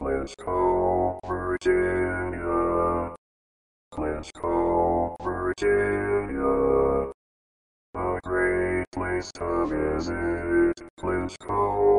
Glasgow, Virginia. Glasgow, Virginia. A great place to visit. Glasgow,